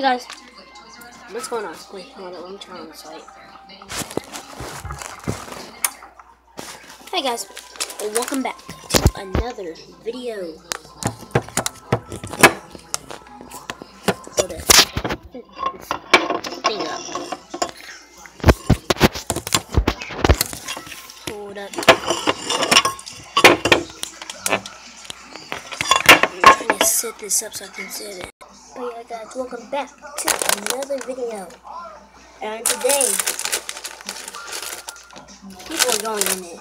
guys, what's going on? Wait, hold on, let me turn on this light. Hey guys, welcome back to another video. Hold. Thing up. Hold up. I'm trying to set this up so I can set it. But yeah guys, welcome back to another video. And today, people are going in it.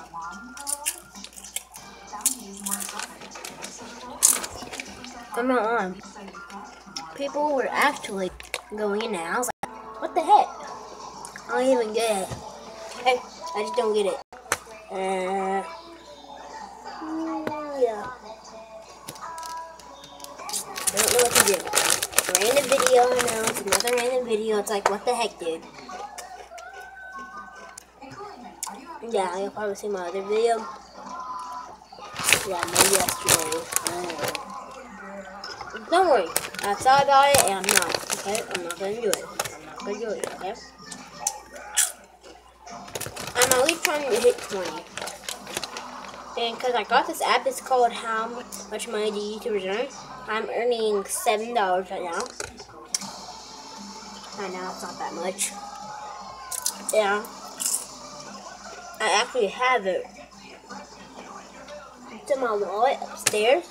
Come on. People were actually going in and I was like, what the heck? I don't even get it. Hey, I just don't get it. Uh, yeah. Don't know what to do. Video, I know, it's another random video. It's like, what the heck, dude? Yeah, you'll probably see my other video. Yeah, maybe yesterday. Uh, don't worry. I thought about it and I'm not. Okay? I'm not gonna do it. I'm not gonna do it, okay? I'm at least trying to hit 20. And because I got this app, it's called How Much Money Do YouTubers Earn? I'm earning $7 right now. I know, it's not that much. Yeah. I actually have it. It's in my wallet upstairs.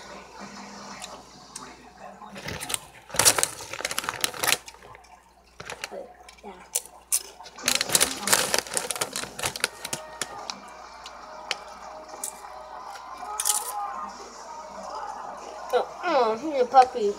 Oh, oh, he's a puppy.